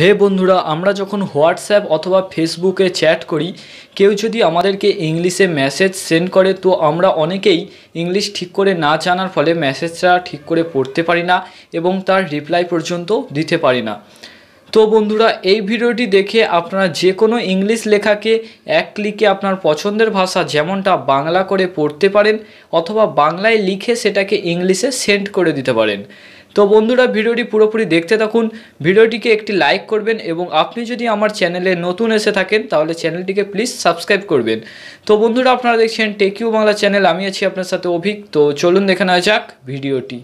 হে বন্ধুরা, আমরা যখন হোয়াটসঅ্যাপ অথবা ফেসবুকে চ্যাট করি, কেউ যদি আমাদেরকে ইংলিশে মেসেজ সেন্ড করে, তো আমরা অনেকেই ইংলিশ ঠিক করে না জানার ফলে মেসেজটা ঠিক করে পড়তে পারি না এবং তার রিপ্লাই পর্যন্ত দিতে পারি না। তো বন্ধুরা, এই ভিডিওটি দেখে আপনারা যে কোনো ইংলিশ লেখাকে এক ক্লিকে আপনার পছন্দের ভাষা যেমনটা বাংলা করে পড়তে পারেন, অথবা বাংলায় লিখে সেটাকে ইংলিশে সেন্ড করে দিতে পারেন। তো বন্ধুরা, ভিডিওটি পুরোপুরি দেখতে থাকুন। ভিডিওটিকে একটি লাইক করবেন এবং আপনি যদি আমার চ্যানেলে নতুন এসে থাকেন, তাহলে চ্যানেলটিকে প্লিজ সাবস্ক্রাইব করবেন। তো বন্ধুরা, আপনারা দেখছেন টেকিউ বাংলা চ্যানেল, আমি আছি আপনার সাথে অভিক। তো চলুন দেখে নেওয়া যাক ভিডিওটি।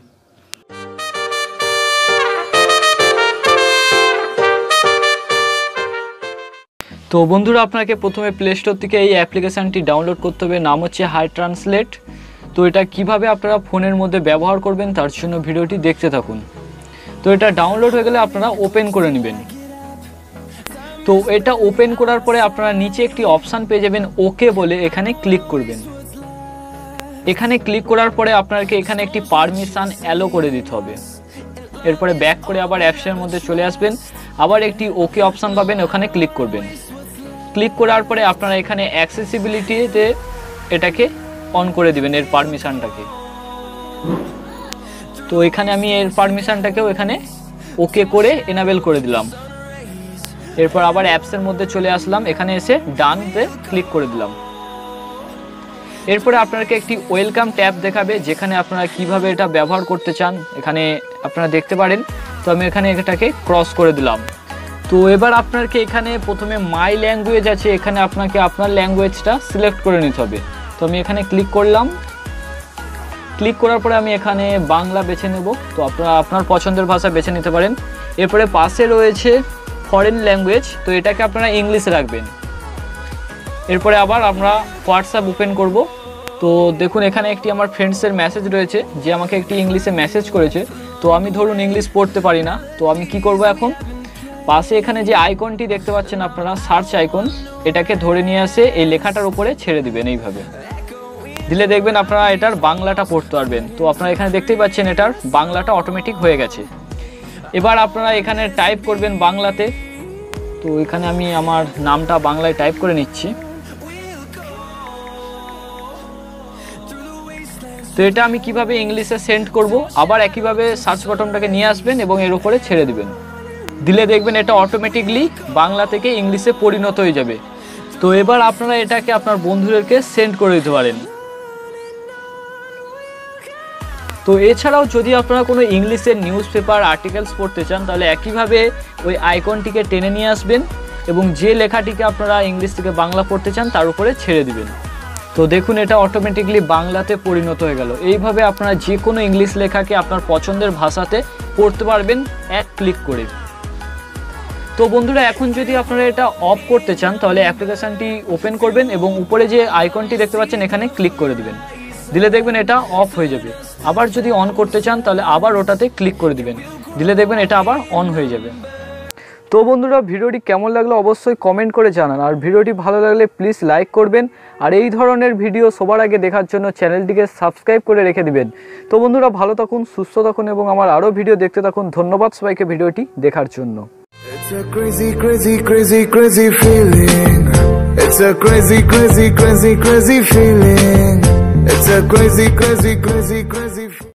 তো বন্ধুরা, আপনাকে প্রথমে প্লে স্টোর থেকে এই অ্যাপ্লিকেশানটি ডাউনলোড করতে হবে। নাম হচ্ছে হাই ট্রান্সলেট তো এটা কীভাবে আপনারা ফোনের মধ্যে ব্যবহার করবেন তার জন্য ভিডিওটি দেখতে থাকুন। তো এটা ডাউনলোড হয়ে গেলে আপনারা ওপেন করে নেবেন। তো এটা ওপেন করার পরে আপনারা নিচে একটি অপশান পেয়ে যাবেন ওকে বলে এখানে ক্লিক করবেন। এখানে ক্লিক করার পরে আপনাকে এখানে একটি পারমিশান অ্যালো করে দিতে হবে। এরপরে ব্যাক করে আবার অ্যাপসের মধ্যে চলে আসবেন। আবার একটি ওকে অপশান পাবেন, ওখানে ক্লিক করবেন। ক্লিক করার পরে আপনারা এখানে অ্যাক্সেসিবিলিটিতে এটাকে অন করে দিবেন এর পারমিশনটাকে। তো এখানে আমি এর পারমিশনটাকেও এখানে ওকে করে এনাবেল করে দিলাম। এরপর আবার অ্যাপসের মধ্যে চলে আসলাম, এখানে এসে ডানতে ক্লিক করে দিলাম। এরপরে আপনাকে একটি ওয়েলকাম ট্যাব দেখাবে, যেখানে আপনারা কীভাবে এটা ব্যবহার করতে চান। এখানে আপনারা দেখতে পারেন। তো আমি এখানে এটাকে ক্রস করে দিলাম। তো এবার আপনাকে এখানে প্রথমে মাই ল্যাঙ্গুয়েজ আছে, এখানে আপনাকে আপনার ল্যাঙ্গুয়েজটা সিলেক্ট করে নিতে হবে। তো আমি এখানে ক্লিক করলাম। ক্লিক করার পরে আমি এখানে বাংলা বেছে নেব। তো আপনারা, আপনার পছন্দের ভাষা বেছে নিতে পারেন। এরপরে পাশে রয়েছে ফরেন ল্যাঙ্গুয়েজ তো এটাকে আপনারা ইংলিশে রাখবেন। এরপরে আবার আমরা হোয়াটসঅ্যাপ ওপেন করব। তো দেখুন, এখানে একটি আমার ফ্রেন্ডসের মেসেজ রয়েছে, যে আমাকে একটি ইংলিশে মেসেজ করেছে। তো আমি ধরুন ইংলিশ পড়তে পারি না, তো আমি কি করব এখন? পাশে এখানে যে আইকনটি দেখতে পাচ্ছেন আপনারা সার্চ আইকন এটাকে ধরে নিয়ে আসে এই লেখাটার উপরে ছেড়ে দিবেন এইভাবে। দিলে দেখবেন আপনারা এটার বাংলাটা পড়তে পারবেন। তো আপনারা এখানে দেখতেই পাচ্ছেন এটার বাংলাটা অটোমেটিক হয়ে গেছে। এবার আপনারা এখানে টাইপ করবেন বাংলাতে। তো এখানে আমি আমার নামটা বাংলায় টাইপ করে নিচ্ছি। তো এটা আমি কীভাবে ইংলিশে সেন্ড করব? আবার একইভাবে সার্চ বাটনটাকে নিয়ে আসবেন এবং এর উপরে ছেড়ে দিবেন। দিলে দেখবেন এটা অটোমেটিকলি বাংলা থেকে ইংলিশে পরিণত হয়ে যাবে। তো এবার আপনারা এটাকে আপনার বন্ধুদেরকে সেন্ড করে দিতে পারেন। তো এছাড়াও যদি আপনারা কোনো ইংলিশের নিউজ পেপার আর্টিকেলস পড়তে চান, তাহলে একইভাবে ওই আইকনটিকে টেনে নিয়ে আসবেন এবং যে লেখাটিকে আপনারা ইংলিশ থেকে বাংলা পড়তে চান, তার উপরে ছেড়ে দিবেন। তো দেখুন, এটা অটোমেটিকলি বাংলাতে পরিণত হয়ে গেল। এইভাবে আপনারা যে কোনো ইংলিশ লেখাকে আপনার পছন্দের ভাষাতে পড়তে পারবেন এক ক্লিক করে। তো বন্ধুরা, এখন যদি আপনারা এটা অফ করতে চান, তাহলে অ্যাপ্লিকেশানটি ওপেন করবেন এবং উপরে যে আইকনটি দেখতে পাচ্ছেন, এখানে ক্লিক করে দিবেন। দিলে দেখবেন এটা অফ হয়ে যাবে। আবার যদি অন করতে চান তাহলে আবার ওটাতে ক্লিক করে দিবেন। দিলে দেখবেন এটা আবার অন হয়ে যাবে। তো বন্ধুরা ভিডিওটি কেমন লাগল অবশ্যই কমেন্ট করে জানান। আর ভিডিওটি ভালো লাগলে প্লিজ লাইক করবেন। আর এই ধরনের ভিডিও সবার আগে দেখার জন্য চ্যানেলটিকে সাবস্ক্রাইব করে রেখে দিবেন। তো বন্ধুরা ভালো থাকুন সুস্থ থাকুন এবং আমার আরও ভিডিও দেখতে থাকুন। ধন্যবাদ সবাইকে ভিডিওটি দেখার জন্য। It's a crazy, crazy, crazy, crazy feeling. It's a crazy, crazy, crazy, crazy feeling. It's a crazy, crazy, crazy, crazy.